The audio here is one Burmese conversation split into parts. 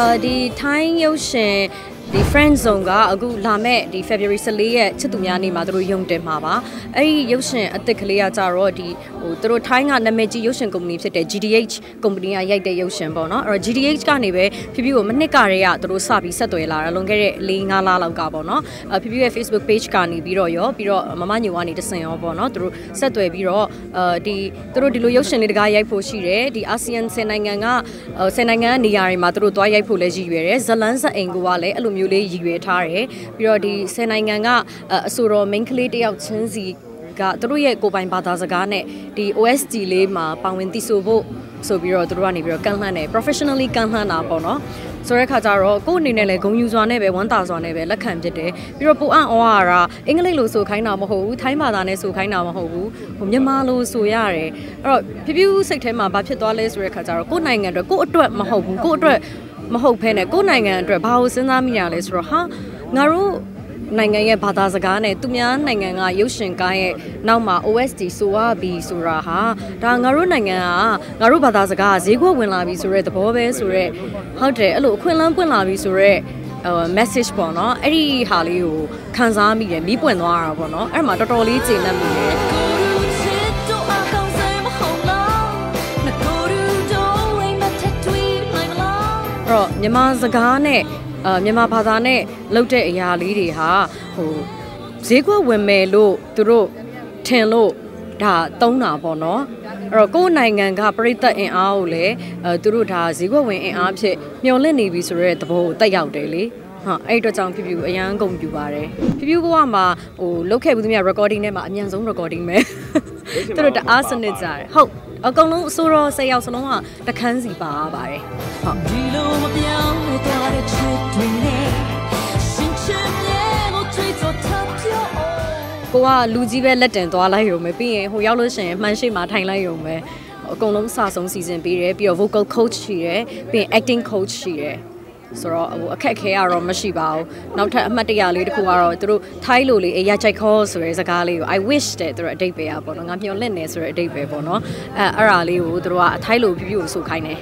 အဲဒီထိုင်းရုပ်ရှင် ဒီ friend zone ကအခုလာမဲ့ဒီ February 14ရက်ချစ်သူများနေ့မှာသူတို့ရုံတင်မှာပါအဲ့ဒီရုပ်ရှင်အသစ်ကလေးကကြတော့ဒီဟိုသူတို့ထိုင်းကနာမည်ကြီးရုပ်ရှင်ကုမ္ပဏီဖြစ်တဲ့ GDH ကုမ္ပဏီကရိုက်တဲ့ရုပ်ရှင်ပေါ့နော်အဲ့တော့ GDH ကနေပဲဖြူဖြူကိုမနှစ်ကတည်းကသူတို့စပြီးဆက်သွယ်လာတာလွန်ခဲ့တဲ့၄၅လလောက်ကပေါ့နော်အဖြူဖြူရဲ့ Facebook page ကနေပြီးတော့ရောပြီးတော့မမညိုကနေတဆင်ရောပေါ့နော်သူတို့ဆက်သွယ်ပြီးတော့အဲဒီသူတို့ဒီလိုရုပ်ရှင်လေးတကားရိုက်ဖို့ရှိတယ်ဒီအာဆီယံ10နိုင်ငံက10နိုင်ငံကနေရာတွေမှာသူတို့သွားရိုက်ဖို့လည်းရည်ရွယ်တယ်ဇလန်းစအိမ်ကလည်းအဲ့လိုမျိုးလေးရည်ရွယ်ထားတယ်ပြီးတော့ဒီ10နိုင်ငံကအဆိုတော် main ကလေးတယောက်ချင်းစီကသူတို့ရဲ့ကိုပိုင်ဘာသာစကားနဲ့ဒီ OST လေးမှာပါဝင်သိဆိုဖို့ဆိုပြီးတော့သူတို့ကနေပြီးတော့ကန်လှမ်းတယ် professionally ကန်လှမ်းတာပေါ့နော်ဆိုတဲ့ခါကျတော့ကို့အနေနဲ့လည်းဂုံယူစွာနဲ့ပဲဝမ်းသာစွာနဲ့ပဲလက်ခံဖြစ်တယ်ပြီးတော့ပူအံ့ဩရတာအင်္ဂလိပ်လိုဆိုခိုင်းတာမဟုတ်ဘူးထိုင်းဘာသာနဲ့ဆိုခိုင်းတာမဟုတ်ဘူးဟိုမြန်မာလိုဆိုရတယ်အဲ့တော့ဖြူဖြူစိတ်ထဲမှာဘာဖြစ်သွားလဲဆိုတဲ့ခါကျတော့ကို့နိုင်ငံအတွက်ကို့အတွက်မဟုတ်ဘူးကို့အတွက် မဟုတ်ဖ ೇನೆ ကိုယ့်နိုင်ငံအတွက်ဘာလို့စဉ်းစားမိရလဲဆိုတော့ဟာငါတို့နိုင်ငံရဲ့ဘာသာစကားနဲ့သူများနိုင်ငံကရုပ်ရှင်ကားရဲ့နောက်မှာ OST ဆိုရပြီဆိုတာဟာဒါငါတို့နိုင်ငံကငါတို့ဘာသာစကားကဈေးကွက်ဝင်လာပြီဆိုတဲ့သဘောပဲဆိုတော့ဟုတ်တယ်အဲ့လိုအခွင့်အလမ်းပွင့်လာပြီဆိုတော့ဟို message ပေါ့နော်အဲ့ဒီဟာလေးကိုခံစားမိတယ်မီးပွင့်သွားတာပေါ့နော်အဲ့မှာတော်တော်လေးကျေနပ်မိတယ် တော့မြန်မာစကားနဲ့အာမြန်မာဘာသာနဲ့လုပ်တဲ့အရာလေးတွေဟာဟိုဈေးကွက်ဝင်မယ်လို့သူတို့ထင်လို့ဒါတုံးတာပေါ့နော်အဲ့တော့ကိုယ့်နိုင်ငံကပြည်သက်အင်အားကိုလည်းအဲသူတို့ဒါဈေးကွက်ဝင်အင်အားဖြစ်မျှော်လင့်နေပြီဆိုတဲ့သဘောကိုတက်ရောက်တယ်လေဟာအဲ့အတွက်ကြောင့်ဖြူဖြူအရန်ကုန်ပြူပါတယ်ဖြူဖြူကမှဟိုလုတ်ခဲ့ဘူးသမီး recording ထဲမှာအမြန်ဆုံး recording ပဲ သူတို့တအားစနစ်ကြတယ်ဟုတ်အကုန်လုံးအစိုးရ၁၀ယောက်စလုံးကတခန်းစီပါပါတယ်ဟုတ်ဒီလိုမပြောင်းလဲသွားတဲ့ချစ်တွေနဲ့ရှင်ချင်မြဲကိုတွေ့တော့ထပ်ပြောကိုကလူကြီးပဲလက်တင်သွားလိုက်ရုံပဲပြီးရင်ဟိုရောက်လို့ရှိရင်မှန်ရှိမှထိုင်လိုက်ရုံပဲအကုန်လုံးစဆုံးစီစဉ်ပေးတယ်ပြီးတော့ vocal coach ရှိတယ်ပြီးရင် acting coach ရှိတယ် ဆိုတော့ဟိုအခက်အခဲကတော့မရှိပါဘူးနောက်ထပ်အမှတ်တရလေးတစ်ခုကတော့သူတို့ထိုင်းလိုလေးအရာချိုက်ခေါ်ဆိုတဲ့စကားလေးကို I wish တဲ့သူတို့အတိတ်ပဲอ่ะပေါ့နော်ငါမျှော်လင့်နေဆိုတဲ့အတိတ်ပဲပေါ့နော်အဲအဲ့ဒါလေးကိုသူတို့ကအထိုင်းလိုပြပြကိုဆိုခိုင်းတယ်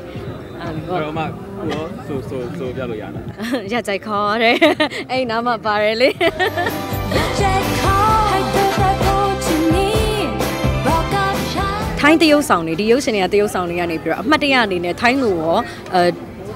အဲ့တော့မှကိုရောဆိုဆိုဆိုပြလို့ရလားရကြိုက်ခေါ်တယ်အဲ့နားမှာပါတယ်လေရကြိုက်ခေါ်ထိုင်းတရုတ်ဆောင်နေဒီရုပ်ရှင်တွေကတရုတ်ဆောင်တွေကနေပြီးတော့အမှတ်တရအနေနဲ့ထိုင်းလိုရောအဲ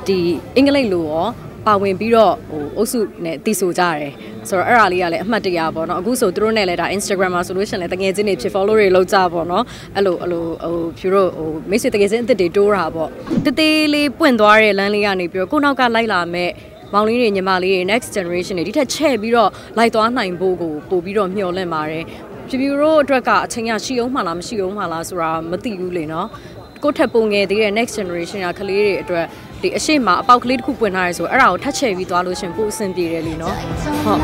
ဒီအင်္ဂလိပ်လိုရောပါဝင်ပြီးတော့ဟိုအုပ်စုနဲ့တည်ဆိုကြရတယ်ဆိုတော့အဲ့ဒါလေးကလည်းအမှတ်တရပေါ့နော်အခုဆိုသူတို့နဲ့လည်းဒါ Instagram မှာဆိုလို့ရှိရင်လည်းတကယ်ချင်းတွေဖြစ် follow တွေလုပ်ကြပေါ့နော်အဲ့လိုအဲ့လိုဟိုဖြူတို့ဟိုမိတ်ဆွေတကယ်ချင်းအစ်စ်တွေတိုးတာပေါ့တေးသေးလေးပွင့်သွားတဲ့လမ်းလေးကနေပြီးတော့ကိုနောက်ကလိုက်လာမဲ့မောင်လေးတွေညီမလေးတွေ next generation တွေဒီထက်ချဲ့ပြီးတော့လိုက်သွားနိုင်ဖို့ကိုပို့ပြီးတော့မျှော်လင့်ပါတယ်ဖြူဖြူတို့အတွက်ကအချိန်ရရှိအောင်မှလားမရှိအောင်မှလားဆိုတာမသိဘူးလေနော် ကိုထက်ပုံငယ်သေးတဲ့ next generation ကကလေးတွေအတွက်ဒီအရှိမအပေါက်ကလေးတစ်ခုပွင့်ထားရဲဆိုအဲ့ဒါကိုထပ်ချဲ့ပြီးသွားလို့ရှင်ပို့အဆင်ပြေတယ်လीနော်ဟုတ်